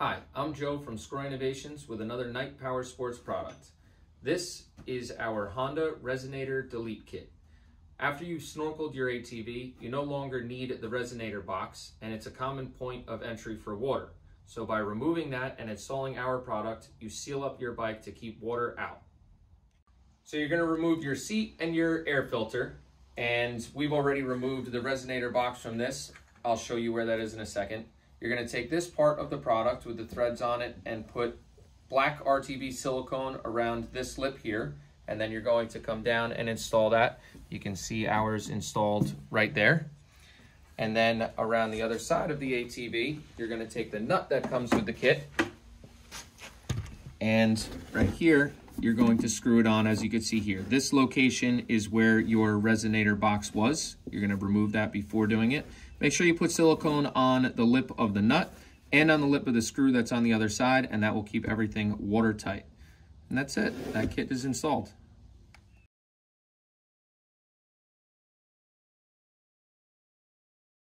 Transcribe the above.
Hi, I'm Joe from Sgroi Innovations with another Knight Power Sports product. This is our Honda Resonator Delete Kit. After you've snorkeled your ATV, you no longer need the resonator box and it's a common point of entry for water. So by removing that and installing our product, you seal up your bike to keep water out. So you're gonna remove your seat and your air filter and we've already removed the resonator box from this. I'll show you where that is in a second. You're gonna take this part of the product with the threads on it and put black RTV silicone around this lip here, and then you're going to come down and install that. You can see ours installed right there. And then around the other side of the ATV, you're gonna take the nut that comes with the kit, and right here, you're going to screw it on as you can see here. This location is where your resonator box was. You're gonna remove that before doing it. Make sure you put silicone on the lip of the nut and on the lip of the screw that's on the other side, and that will keep everything watertight. And that's it, that kit is installed.